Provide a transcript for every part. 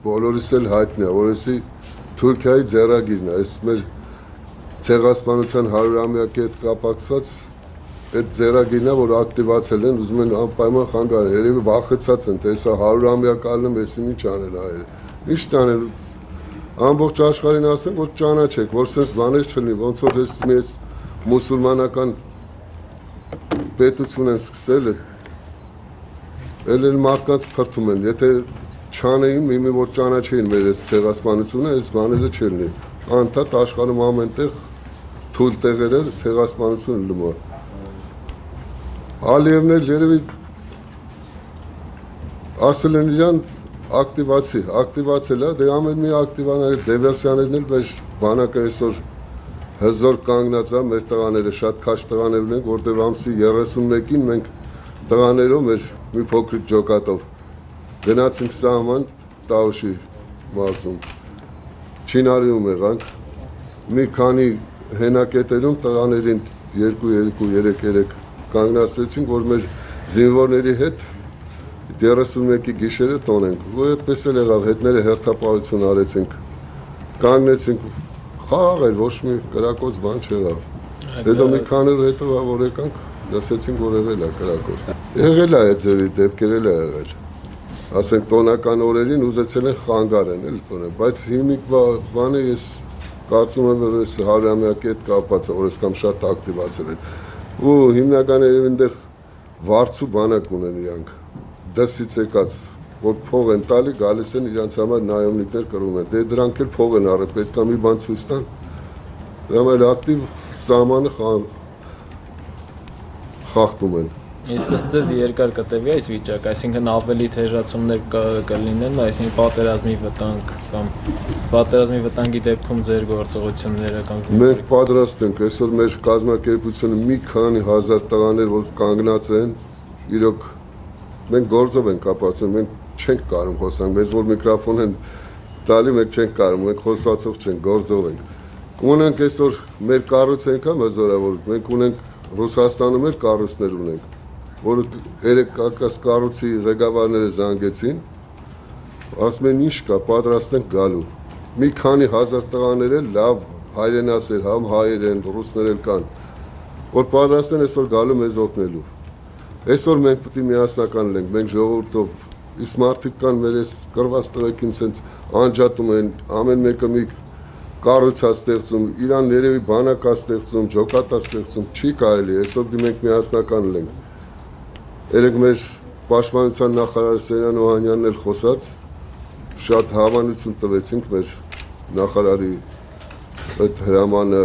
բոլորիս էլ հայտնի է, որ էսի Թուրքիայի ձեռագիրն է, այս մեր ցեղասպանության 100-ամյակի հետ կապակցված այդ ձեռագիրն է, որ ակտիվացել են, ուզում են անպայման խանգարել։ Երևի վախեցած են, թե սա 100-ամյակ ալնում, էսին ինչ անել հայերը։ Ինչ տանել։ Ամբողջ աշխարհին ասեն, որ ճանաչեք, որ sense բաներ չլինի, ոնց որ ես մեծ մուսուլմանական պետություն են սկսել, ել էլ մարդկանց փրթում են։ Եթե չանեին, իմի որ ճանաչեին մեր այս ցեղասպանությունը, այս բաները չլինի։ Անդադ աշխարհում ամենտեղ թույլ տեղերը ցեղասպանություն է։ Ալիևն էլ երևի ասել են իրան ակտիվացի, ակտիվացել է, դե ամեն մի ակտիվաների դիվերսիաներն էլ մեր բանակը այսօր հզոր կանգնած է, մեր տղաները շատ քաշ տղաներ ունենք, որտեղ ամսի 31-ին մենք տղաներով մեր մի փոքրիկ ջոկատով գնացինք սահման Տաուշի մարզում։ Չինարիում եղանք։ Մի քանի հենակետերում տղաներին 2-2-3-3 կանգնացրեցինք, որ մեր զինվորների հետ 31-ի գիշերը տոնենք։ Ու այդպես էլ եղավ, հետները հերթապահություն արեցինք։ Կանգնեցինք, խաղ էր, ոչ մի կրակոց բան չեղավ։ Հետո մի քանի օր հետո որ եկանք, լսեցինք, որ եղել է կրակոց։ Եղել է այդ ձևի դեպքեր էլ է եղել։ Ասենք տոնական օրերին ուզեցել են խանգարեն, էլ տոնը, բայց հիմիկ բանը ես կարծում եմ, որ այս հարյամյակի հետ կապված է, որ ես կամ շատ ակտիվացել են ու հիմնական այնտեղ վարձու բանակ ունեն իրանք դասից եկած որ փող են տալի գալիս են իրանց համար նայոմնիկներ կրում են դե դրանք էլ փող են արել պետք է մի բան ցույց տան դրանք էլ ակտիվ սահմանը խախտում են Իսկ ըստ երկար կտևի այս վիճակը, այսինքն ավելի թեժացումներ կլինեն, այսինքն պատերազմի վտանգ կամ պատերազմի վտանգի դեպքում ձեր գործողությունները կամ Մենք պատրաստ ենք, այսօր մեր կազմակերպությունը մի քանի հազար տղաներ, որ կանգնած են, իրոք մենք գործով ենք կապացել, մենք չենք կարող խոսանք, մեզ որ միկրոֆոն են տալի, մենք չենք կարող, մենք խոսացող չենք, գործով ենք։ Ունենք այսօր մեր կառույցը այնքան հզորավոր, մենք ունենք Ռուսաստանում էլ կառույցներ ունենք որ երեք կակաս կառույցի ղեկավարները զանգեցին, ասում են ինչ կա, պատրաստ են գալու։ Մի քանի հազար տղաներ են լավ հայրենասեր, համ հայեր են, ռուսներ են կան, որ պատրաստ են այսօր գալու մեզ օգնելու։ Այսօր մենք պետք է միասնական լինենք, մենք ժողովուրդով իսկ մարդիկ կան մեր այս կրված տղեկին sense անջատում են, ամեն մեկը մի կառույցա ստեղծում, իրան երևի բանակա ստեղծում, ջոկատա ստեղծում, չի կարելի, այսօր դի մենք միասնական լինենք Երեք մեր պաշտպանության նախարար Սերյան Օհանյանն էլ խոսած շատ հավանություն տվեցինք մեր նախարարի այդ հրամանը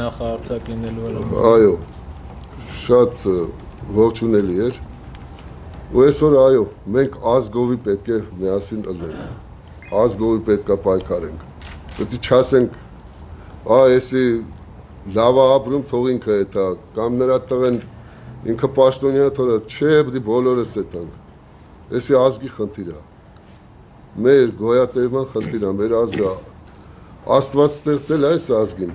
նախարարցակ լինելու էր։ Այո, շատ ողջունելի էր։ Ու այսօր այո, մենք ազգովի պետք է միասին ըլլենք։ Ազգովի պետք է պայքարենք։ Պետք է չասենք, «Ա, էսի լավա ապրում թող ինքը էտա» կամ նրա տղեն ինքը պաշտոնյա թողը չէ, պետք է բոլորս էտանք։ Էսի ազգի խնդիր է։ Մեր գոյատևման խնդիր է, մեր ազգը Աստված ստեղծել է այս ազգին։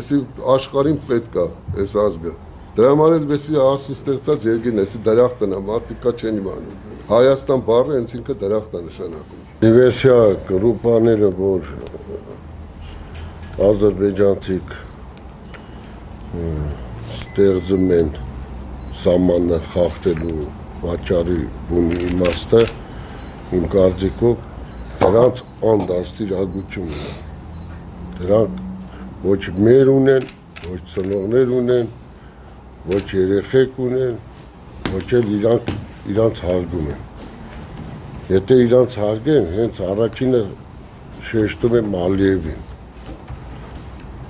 Էսի աշխարհին պետք է այս ազգը։ Դրա համար էլ վեսի Աստծո ստեղծած երկիրն է, էսի դրախտն է, մարդիկա չեն իմանում։ Հայաստան բառը հենց ինքը դրախտ է նշանակում։ Դիվերսիա գրուպաները, որ ազերբայջանցիք ստեղծում են սահմանը խախտելու վաճառի բունի իմաստը իմ կարծիքով դրանց անդաստիրագություն է։ Դրանք ոչ մեր ունեն, ոչ ծնողներ ունեն, ոչ երեխեք ունեն, ոչ էլ իրանք իրանց հարգում են։ Եթե իրանց հարգեն, հենց առաջինը շեշտում եմ Ալիևին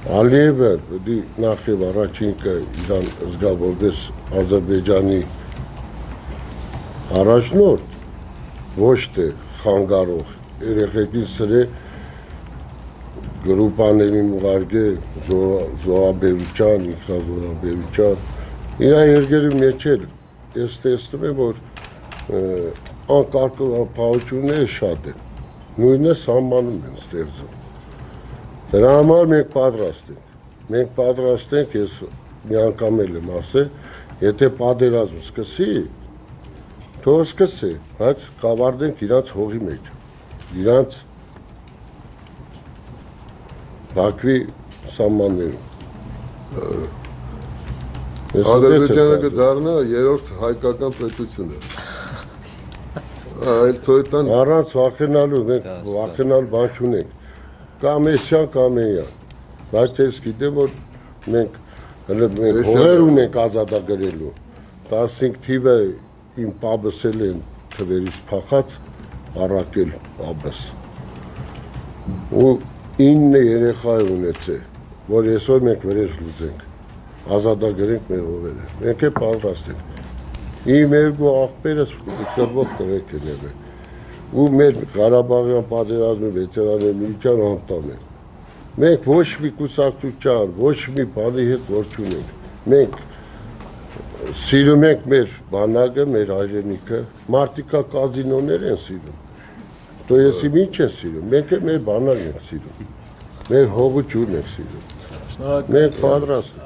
Ալիևը պետք է նախ եւ առաջինքը իրան զգա որպես Ադրբեջանի առաջնորդ ոչ թե խանգարող երեխեքին սրե գրուպաներին ուղարկե զոհաբերության, ինքնազոհաբերության իր երկերի մեջ էլ ես տեսնում եմ որ անկարգապահությունները շատ են նույնը սահմանում են ստեղծում Դրա համար մենք պատրաստ ենք։ Մենք պատրաստ ենք, ես մի անգամ էլ եմ ասել, եթե պատերազմ սկսի, Թող սկսի, բայց կավարտենք իրանց հողի մեջ։ Իրանց Բաքվի սահմաններում։ Ադրբեջանը կդառնա երրորդ հայկական պետությունը։ Այլ թոյտան Առանց վախենալու մենք վախենալ բան չունենք։ Կամ էսյան կամ էյան։ Բայց ես գիտեմ որ մենք հələ մենք հողեր ունենք ազատագրելու։ 15 թիվը իմ պաբսել են թվերից փախած առաքել պաբս։ Ու 9 երեխա ունեցել, որ այսօր մենք վրեժ լուծենք։ Ազատագրենք մեր հողերը։ Մենք է պատրաստ ենք։ Իմ երկու աղբերս կրվող տղեկ են եղել ու մեր Ղարաբաղյան պատերազմի վետերանների անդամ են։ Մենք ոչ մի կուսակցության, ոչ մի բանի հետ որ չունենք։ Մենք սիրում ենք մեր բանակը, մեր հայրենիքը, մարտիկա կազինոներ են սիրում։ Դու եսի ինչ են սիրում։ Մենք էլ մեր բանակն ենք սիրում։ Մեր հողը ջուրն ենք սիրում։ Շնորհակալ Մենք պատրաստ